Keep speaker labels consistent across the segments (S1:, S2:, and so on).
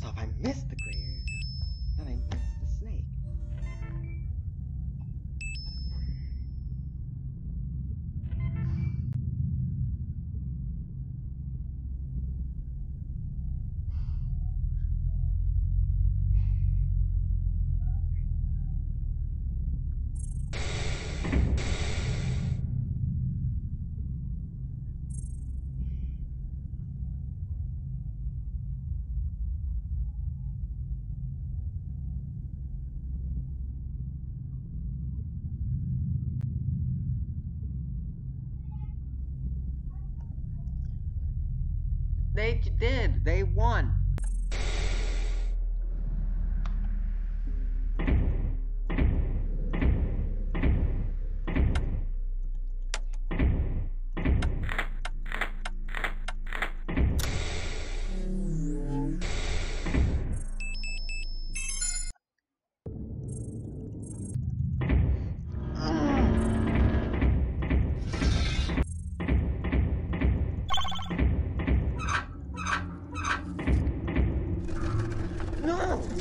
S1: First off, I missed the gray area. Then I They did. They won. Não!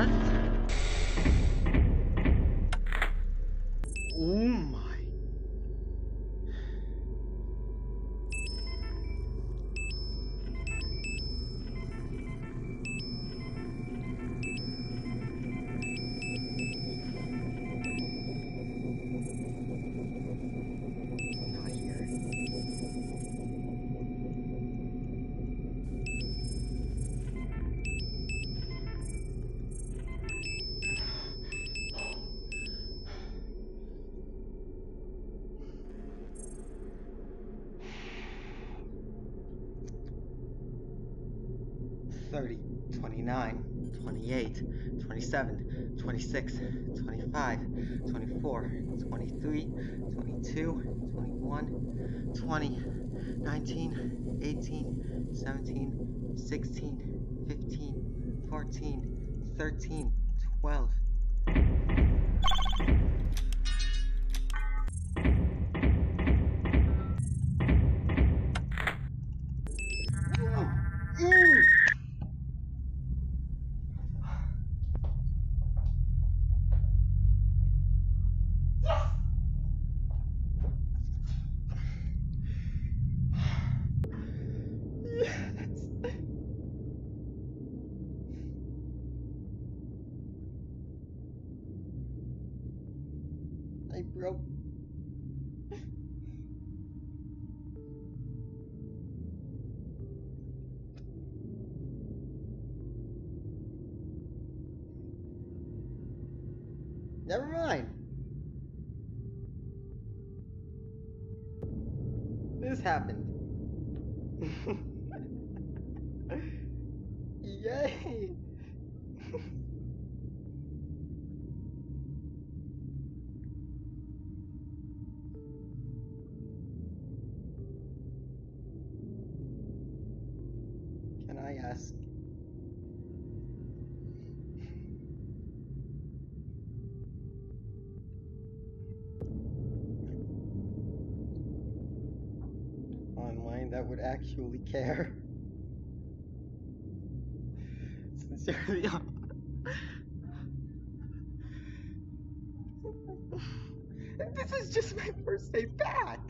S1: Yes. 30, 29, 28, 27, 26, 25, 24, 23, 22, 21, 20, 19, 18, 17, 16, 15, 14, 13, 12, I broke. Never mind. This happened. Yay! ask? Online that would actually care. Sincerely. this is just my first day back.